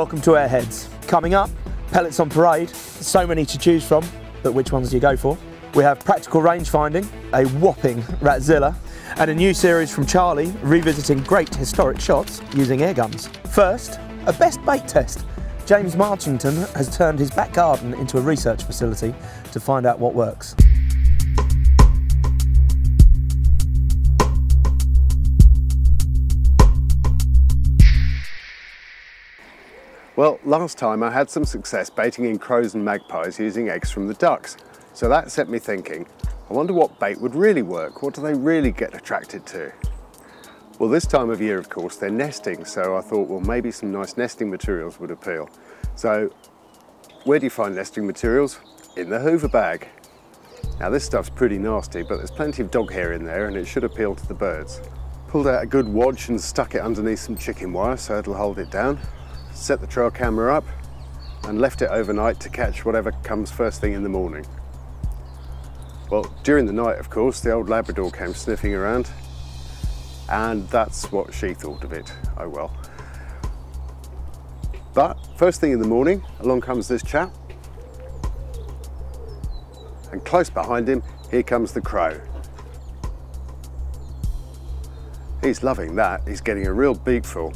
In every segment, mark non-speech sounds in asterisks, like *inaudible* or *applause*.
Welcome to Airheads. Coming up, pellets on parade. So many to choose from, but which ones do you go for? We have practical range finding, a whopping Ratzilla, and a new series from Charlie revisiting great historic shots using air guns. First, a best bait test. James Marchington has turned his back garden into a research facility to find out what works. Well, last time I had some success baiting in crows and magpies using eggs from the ducks. So that set me thinking, I wonder what bait would really work, what do they really get attracted to? Well, this time of year, of course, they're nesting, so I thought, well, maybe some nice nesting materials would appeal. So, where do you find nesting materials? In the Hoover bag. Now this stuff's pretty nasty, but there's plenty of dog hair in there and it should appeal to the birds. Pulled out a good wadge and stuck it underneath some chicken wire so it'll hold it down set the trail camera up and left it overnight to catch whatever comes first thing in the morning. Well, during the night, of course, the old Labrador came sniffing around and that's what she thought of it. Oh well. But first thing in the morning, along comes this chap and close behind him, here comes the crow. He's loving that. He's getting a real beakful.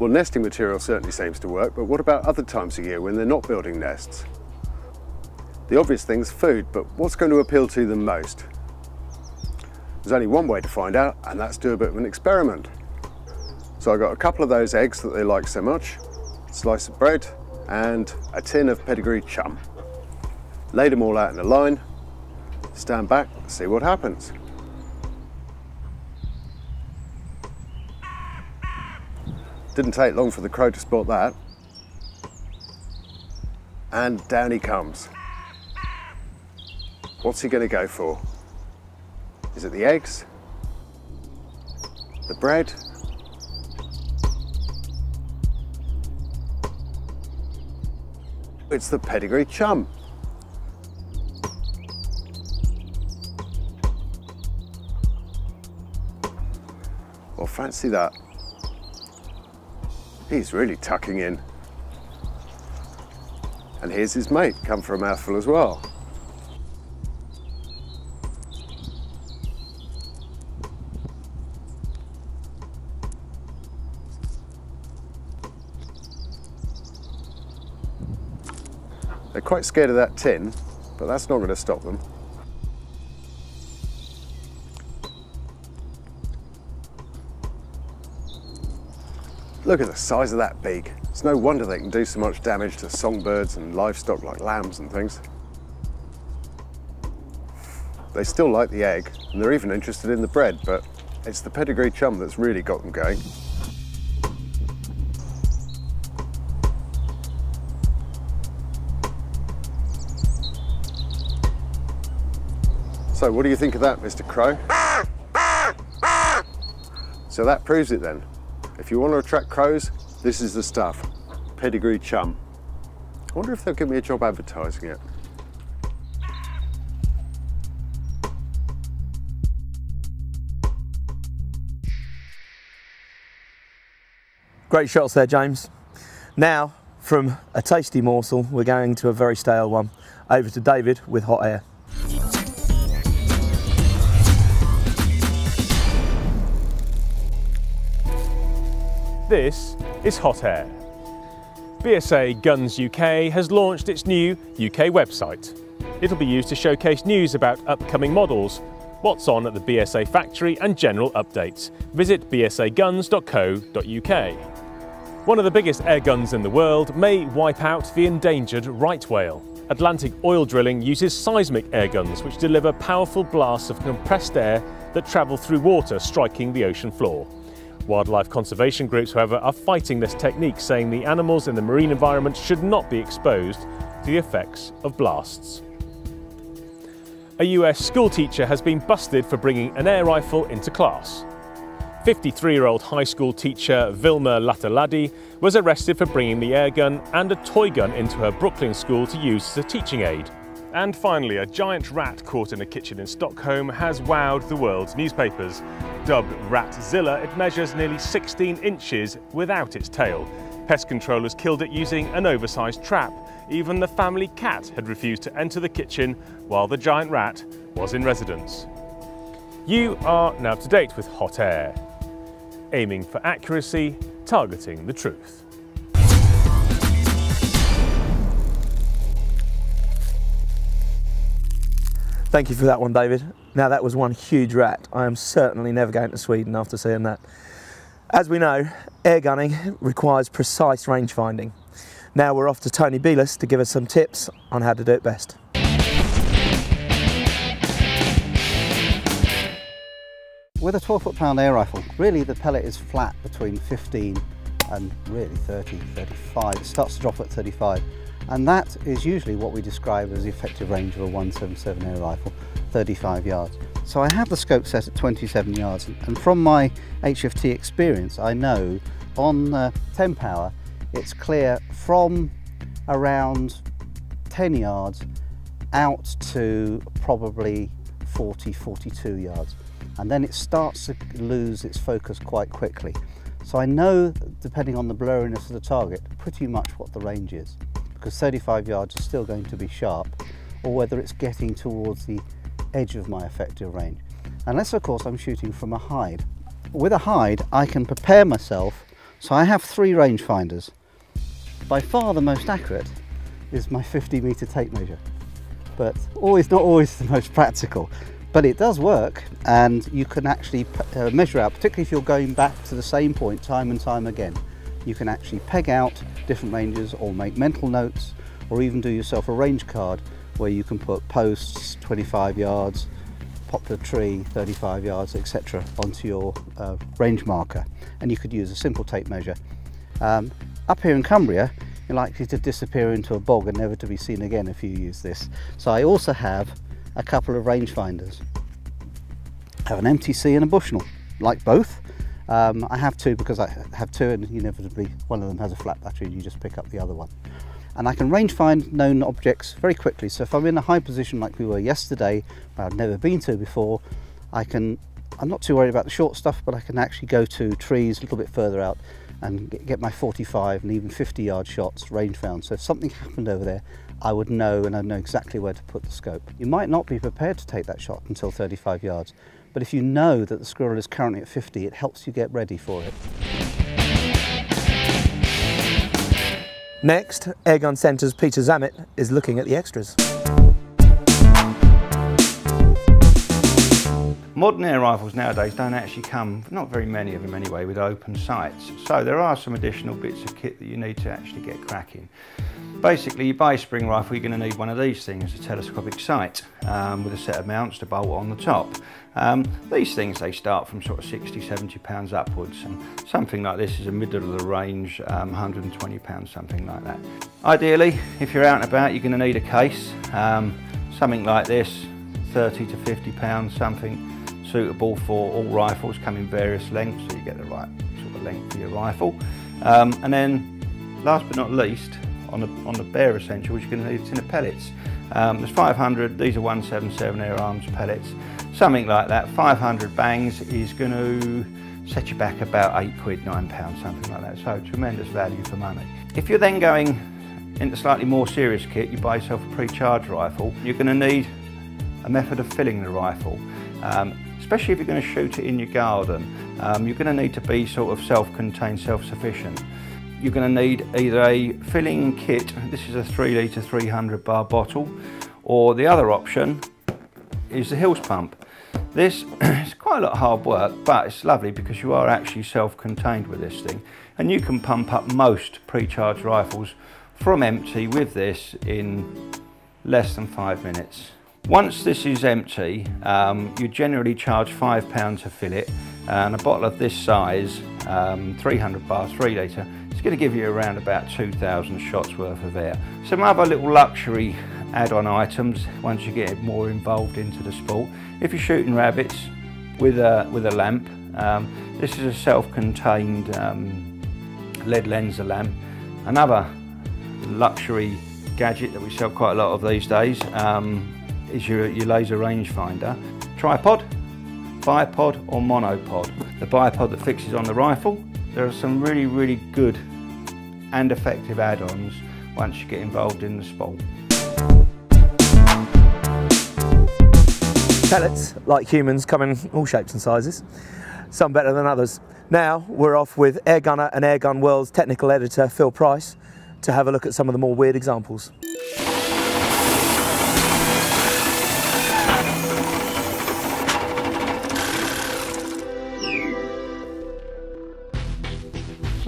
Well, nesting material certainly seems to work, but what about other times of year when they're not building nests? The obvious thing's food, but what's going to appeal to them most? There's only one way to find out, and that's do a bit of an experiment. So I got a couple of those eggs that they like so much, a slice of bread, and a tin of pedigree chum. Laid them all out in a line, stand back, see what happens. Didn't take long for the crow to spot that. And down he comes. What's he going to go for? Is it the eggs? The bread? It's the pedigree chum. Well, fancy that. He's really tucking in. And here's his mate, come for a mouthful as well. They're quite scared of that tin, but that's not going to stop them. Look at the size of that beak. It's no wonder they can do so much damage to songbirds and livestock like lambs and things. They still like the egg, and they're even interested in the bread, but it's the pedigree chum that's really got them going. So what do you think of that, Mr. Crow? *laughs* So that proves it then. If you want to attract crows, this is the stuff. Pedigree chum. I wonder if they'll give me a job advertising it. Great shots there, James. Now, from a tasty morsel, we're going to a very stale one. Over to David with hot air. This is Hot Air. BSA Guns UK has launched its new UK website. It'll be used to showcase news about upcoming models, what's on at the BSA factory and general updates. Visit bsaguns.co.uk. One of the biggest air guns in the world may wipe out the endangered right whale. Atlantic oil drilling uses seismic air guns which deliver powerful blasts of compressed air that travel through water striking the ocean floor. Wildlife conservation groups, however, are fighting this technique, saying the animals in the marine environment should not be exposed to the effects of blasts. A US schoolteacher has been busted for bringing an air rifle into class. 53-year-old high school teacher Vilma Lataladi was arrested for bringing the air gun and a toy gun into her Brooklyn school to use as a teaching aid. And finally, a giant rat caught in a kitchen in Stockholm has wowed the world's newspapers. Dubbed Ratzilla, it measures nearly 16 inches without its tail. Pest controllers killed it using an oversized trap. Even the family cat had refused to enter the kitchen while the giant rat was in residence. You are now to date with Hot Air, aiming for accuracy, targeting the truth. Thank you for that one, David. Now, that was one huge rat. I am certainly never going to Sweden after seeing that. As we know, air gunning requires precise range finding. Now we're off to Tony Belas to give us some tips on how to do it best. With a 12 foot pound air rifle, really the pellet is flat between 15 and really 30, 35. It starts to drop at 35. And that is usually what we describe as the effective range of a 177 air rifle, 35 yards. So I have the scope set at 27 yards and from my HFT experience I know on uh, 10 power it's clear from around 10 yards out to probably 40, 42 yards and then it starts to lose its focus quite quickly. So I know, depending on the blurriness of the target, pretty much what the range is because 35 yards is still going to be sharp or whether it's getting towards the edge of my effective range. Unless of course I'm shooting from a hide. With a hide I can prepare myself so I have three rangefinders. By far the most accurate is my 50 meter tape measure but always not always the most practical but it does work and you can actually uh, measure out particularly if you're going back to the same point time and time again you can actually peg out different ranges or make mental notes or even do yourself a range card where you can put posts 25 yards poplar tree 35 yards etc onto your uh, range marker. And you could use a simple tape measure. Um, up here in Cumbria you're likely to disappear into a bog and never to be seen again if you use this. So I also have a couple of range finders. I have an MTC and a Bushnell like both um, I have two because I have two and inevitably one of them has a flat battery and you just pick up the other one. And I can range find known objects very quickly. So if I'm in a high position like we were yesterday, where I've never been to before, I can, I'm not too worried about the short stuff, but I can actually go to trees a little bit further out and get my 45 and even 50 yard shots range found. So if something happened over there, I would know and I'd know exactly where to put the scope. You might not be prepared to take that shot until 35 yards, but if you know that the squirrel is currently at 50, it helps you get ready for it. Next, Airgun Centre's Peter Zamit is looking at the extras. Modern air rifles nowadays don't actually come, not very many of them anyway, with open sights. So there are some additional bits of kit that you need to actually get cracking. Basically, you buy a spring rifle, you're going to need one of these things, a telescopic sight um, with a set of mounts to bolt on the top. Um, these things, they start from sort of 60, 70 pounds upwards, and something like this is a middle of the range, um, 120 pounds, something like that. Ideally, if you're out and about, you're going to need a case, um, something like this, 30 to 50 pounds, something suitable for all rifles, come in various lengths, so you get the right sort of length for your rifle. Um, and then, last but not least, on the, on the bare essentials, you're going to need tin of pellets. Um, there's 500, these are 177 Air Arms pellets, something like that. 500 bangs is going to set you back about eight quid, nine pounds, something like that. So tremendous value for money. If you're then going into slightly more serious kit, you buy yourself a pre-charged rifle, you're going to need a method of filling the rifle. Um, especially if you're going to shoot it in your garden. Um, you're going to need to be sort of self-contained, self-sufficient you're going to need either a filling kit, this is a 3 litre 300 bar bottle, or the other option is the Hills pump. This *clears throat* is quite a lot of hard work, but it's lovely because you are actually self-contained with this thing. And you can pump up most pre-charged rifles from empty with this in less than five minutes. Once this is empty, um, you generally charge five pounds to fill it, and a bottle of this size, um, 300 bar, three litre, it's going to give you around about 2,000 shots worth of air. Some other little luxury add-on items once you get more involved into the sport. If you're shooting rabbits with a, with a lamp, um, this is a self-contained um, LED Lenser lamp. Another luxury gadget that we sell quite a lot of these days um, is your, your laser rangefinder. Tripod, bipod or monopod. The bipod that fixes on the rifle. There are some really, really good and effective add-ons once you get involved in the sport. Pellets, like humans, come in all shapes and sizes, some better than others. Now we're off with air gunner and Airgun World's technical editor Phill Price to have a look at some of the more weird examples.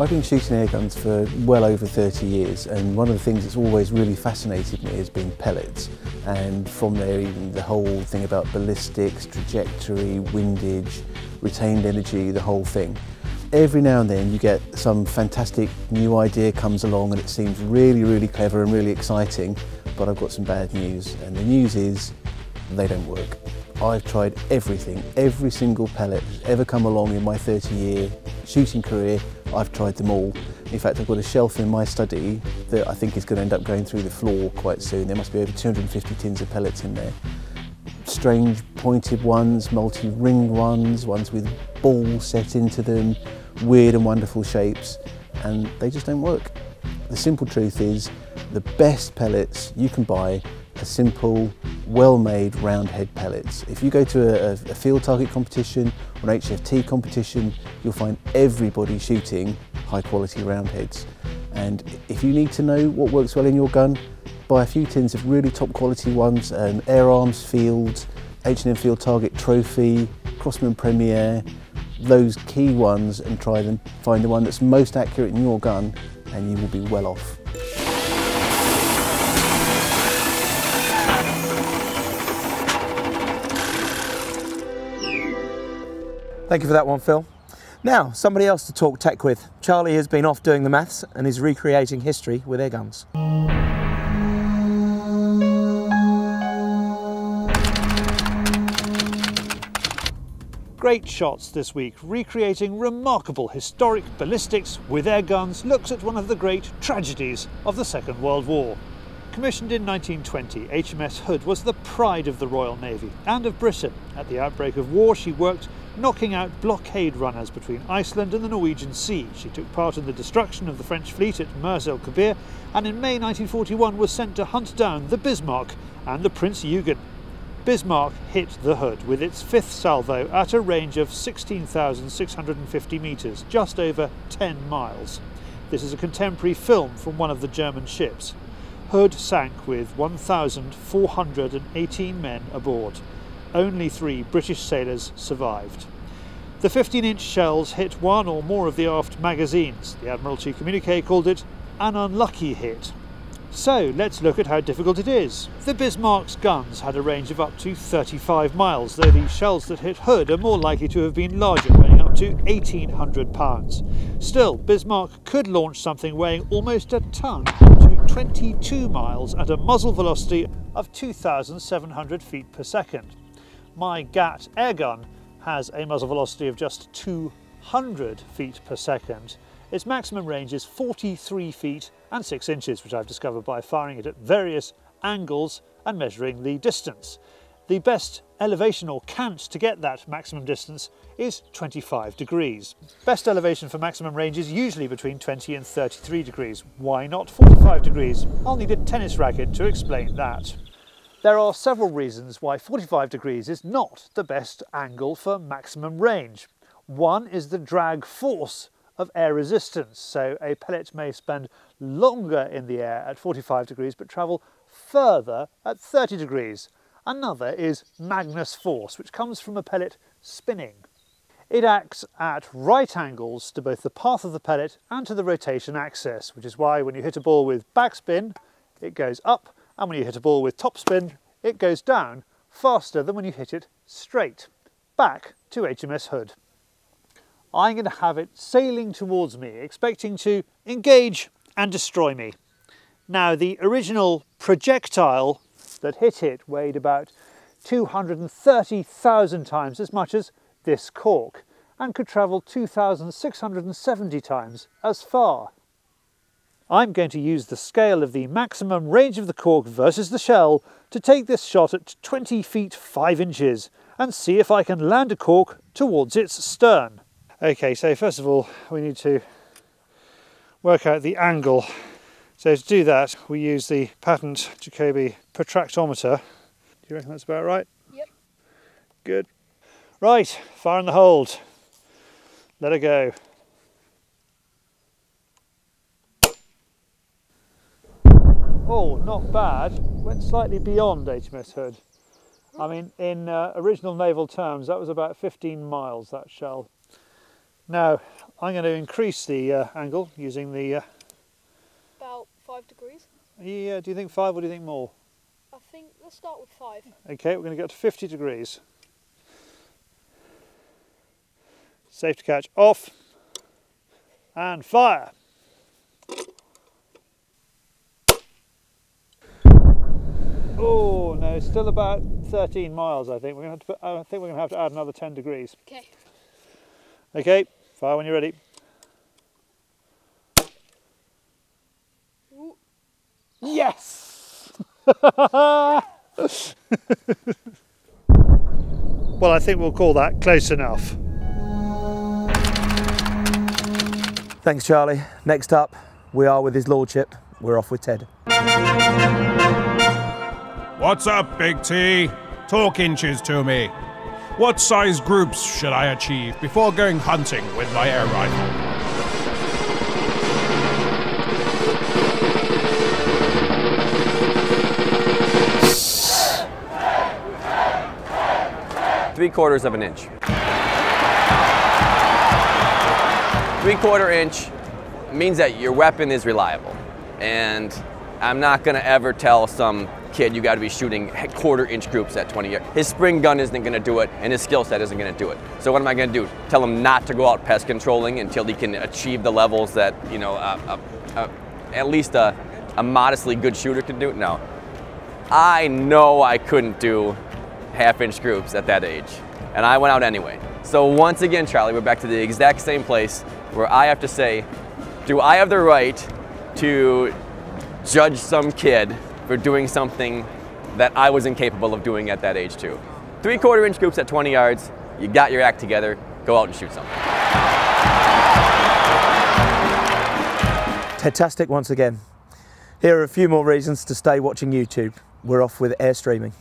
I've been shooting air guns for well over 30 years and one of the things that's always really fascinated me has been pellets and from there even the whole thing about ballistics, trajectory, windage, retained energy, the whole thing. Every now and then you get some fantastic new idea comes along and it seems really really clever and really exciting but I've got some bad news and the news is they don't work. I've tried everything, every single pellet that's ever come along in my 30 year shooting career I've tried them all. In fact, I've got a shelf in my study that I think is going to end up going through the floor quite soon. There must be over 250 tins of pellets in there. Strange pointed ones, multi-ring ones, ones with balls set into them, weird and wonderful shapes, and they just don't work. The simple truth is, the best pellets you can buy are simple, well-made round head pellets. If you go to a, a, field target competition or an HFT competition, you'll find everybody shooting high quality round heads. And if you need to know what works well in your gun, buy a few tins of really top quality ones, um, Air Arms Field, H&N Field Target Trophy, Crosman Premier, those key ones and try them. Find the one that's most accurate in your gun and you will be well off. Thank you for that one, Phill. Now, somebody else to talk tech with. Charlie has been off doing the maths and is recreating history with air guns. Great shots this week, recreating remarkable historic ballistics with air guns looks at one of the great tragedies of the Second World War. Commissioned in 1920, HMS Hood was the pride of the Royal Navy and of Britain. At the outbreak of war, she worked knocking out blockade runners between Iceland and the Norwegian Sea. She took part in the destruction of the French fleet at Mers el Kabir and in May 1941 was sent to hunt down the Bismarck and the Prinz Eugen. Bismarck hit the Hood with its fifth salvo at a range of 16,650 metres, just over 10 miles. This is a contemporary film from one of the German ships. Hood sank with 1,418 men aboard only three British sailors survived. The 15-inch shells hit one or more of the aft magazines. The Admiralty communique called it an unlucky hit. So let's look at how difficult it is. The Bismarck's guns had a range of up to 35 miles, though the shells that hit Hood are more likely to have been larger, weighing up to 1800 pounds. Still, Bismarck could launch something weighing almost a ton to 22 miles at a muzzle velocity of 2,700 feet per second my GAT airgun has a muzzle velocity of just 200 feet per second. Its maximum range is 43 feet and 6 inches, which I've discovered by firing it at various angles and measuring the distance. The best elevation or cant to get that maximum distance is 25 degrees. Best elevation for maximum range is usually between 20 and 33 degrees. Why not 45 degrees? I'll need a tennis racket to explain that. There are several reasons why 45 degrees is not the best angle for maximum range. One is the drag force of air resistance, so a pellet may spend longer in the air at 45 degrees but travel further at 30 degrees. Another is Magnus force, which comes from a pellet spinning. It acts at right angles to both the path of the pellet and to the rotation axis, which is why when you hit a ball with backspin, it goes up and when you hit a ball with topspin, it goes down faster than when you hit it straight. Back to HMS Hood. I'm going to have it sailing towards me, expecting to engage and destroy me. Now, the original projectile that hit it weighed about 230,000 times as much as this cork and could travel 2,670 times as far. I'm going to use the scale of the maximum range of the cork versus the shell to take this shot at 20 feet 5 inches and see if I can land a cork towards its stern. Okay, so first of all we need to work out the angle. So to do that we use the patent Jacoby protractometer. Do you reckon that's about right? Yep. Good. Right, fire in the hold. Let her go. Oh, not bad. Went slightly beyond HMS Hood. I mean, in uh, original naval terms, that was about 15 miles, that shell. Now, I'm going to increase the uh, angle using the... Uh, About five degrees. yeah, do you think five or do you think more? I think let's start with five. Okay, we're going to get to 50 degrees. Safety catch off. And fire. No, still about 13 miles. I think we're going to, have to put, I think we're going to have to add another 10 degrees. Okay. Okay, fire when you're ready. Ooh. Yes. *laughs* well, I think we'll call that close enough. Thanks, Charlie. Next up, we are with his lordship. We're off with Ted. What's up, Big T? Talk inches to me. What size groups should I achieve before going hunting with my air rifle? three quarters of an inch. Three quarter inch means that your weapon is reliable. And I'm not gonna ever tell some kid you gotta be shooting quarter inch groups at 20 yards. His spring gun isn't gonna do it and his skill set isn't gonna do it. So what am I gonna do? Tell him not to go out pest controlling until he can achieve the levels that, you know, uh, uh, uh, at least a, a modestly good shooter can do? No. I know I couldn't do half inch groups at that age. And I went out anyway. So once again, Charlie, we're back to the exact same place where I have to say, do I have the right to judge some kid for doing something that I was incapable of doing at that age too? Three quarter inch groups at 20 yards, you got your act together, go out and shoot something. Fantastic once again. Here are a few more reasons to stay watching YouTube. We're off with air streaming.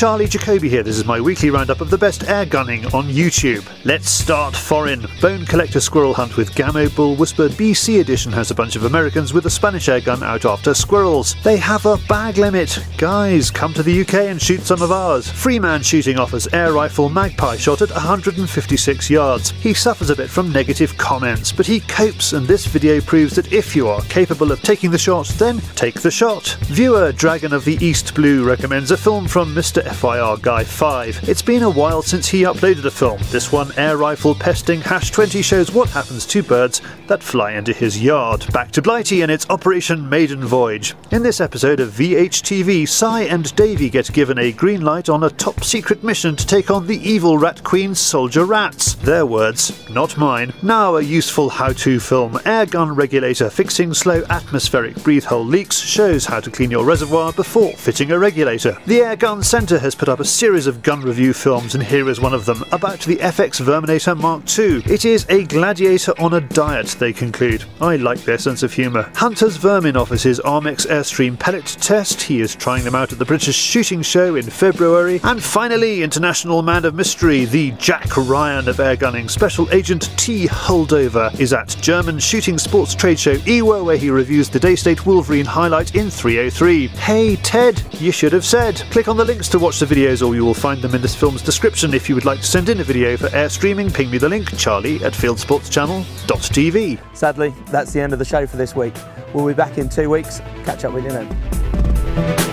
Charlie Jacoby here. This is my weekly roundup of the best air gunning on YouTube. Let's start foreign. Bone Collector Squirrel Hunt with Gamo Bull Whisper BC Edition has a bunch of Americans with a Spanish air gun out after squirrels. They have a bag limit. Guys, come to the UK and shoot some of ours. Freeman Shooting offers air rifle Magpie shot at 156 yards. He suffers a bit from negative comments, but he copes, and this video proves that if you are capable of taking the shot, then take the shot. Viewer Dragon of the East Blue recommends a film from Mr. FYR Guy 5. It's been a while since he uploaded a film. This one, Air Rifle Pesting Hash 20, shows what happens to birds that fly into his yard. Back to Blighty and its Operation Maiden Voyage. In this episode of VHTV, Cy and Davy get given a green light on a top secret mission to take on the evil Rat Queen's soldier rats. Their words, not mine. Now a useful how-to film. Air gun regulator fixing slow atmospheric breathe hole leaks shows how to clean your reservoir before fitting a regulator. The Air Gun Centre has put up a series of gun review films and here is one of them about the FX Verminator Mark II. It is a gladiator on a diet, they conclude. I like their sense of humour. Hunter's Vermin offers his Armex Airstream pellet test. He is trying them out at the British Shooting Show in February. And finally, International Man of Mystery, the Jack Ryan of airgunning, Special Agent T. Holdover, is at German shooting sports trade show EWA where he reviews the Daystate Wolverine Hi-Lite in 303. Hey Ted, you should have said. Click on the links to watch the videos or you will find them in this film's description. If you would like to send in a video for air streaming, ping me the link, charlie at fieldsportschannel.tv. Sadly, that's the end of the show for this week. We'll be back in two weeks. Catch up with you then.